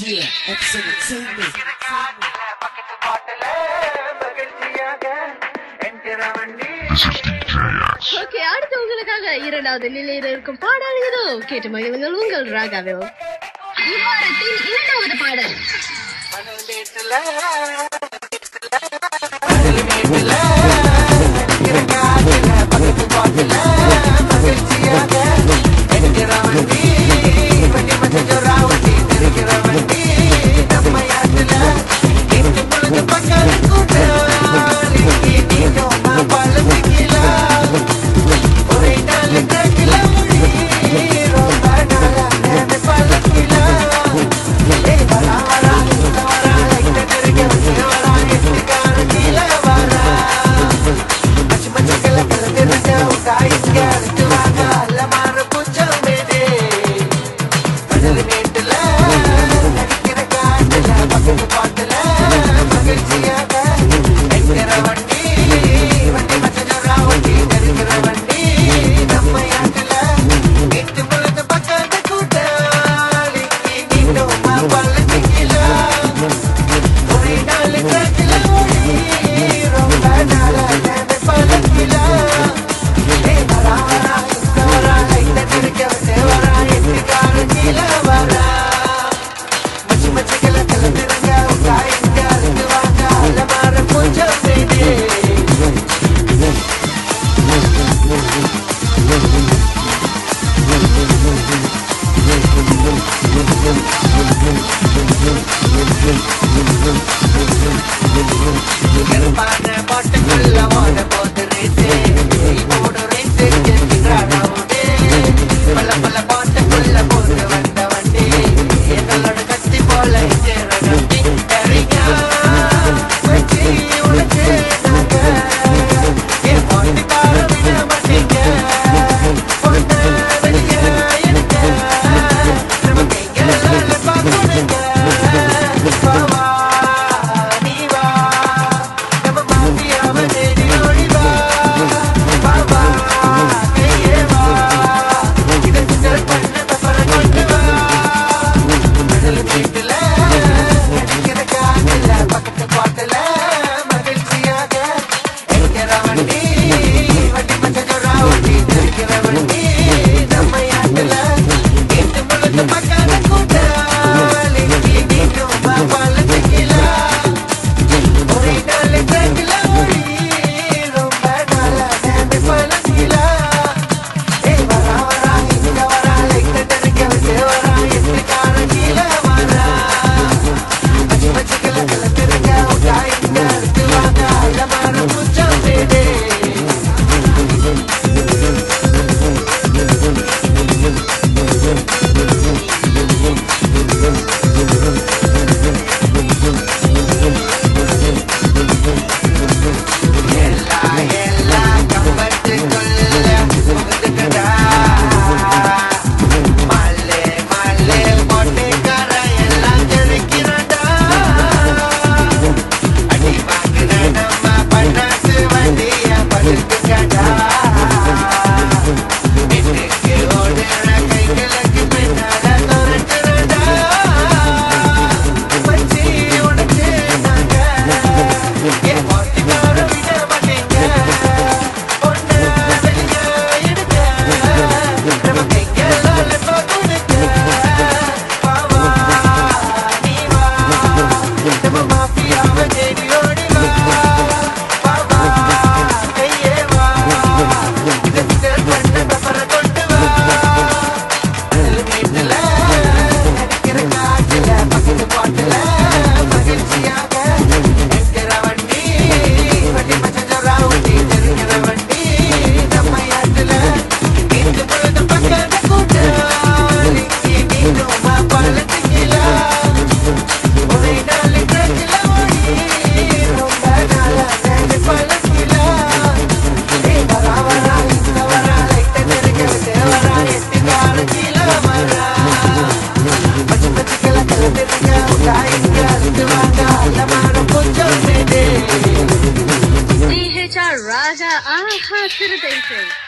Yeah, X Entertainment. Okay அடுத்து உங்களுக்காக இரண்டாவது நிலையில் இருக்கும் பாடல் இதோ கேட்டு மகிழுங்கள் உங்கள் ராகாவில் இவ்வாரத்தின் இரண்டாவது பாடல் Yeah. traigas devana la mano con José DHR Raja, aha, sir, thank you.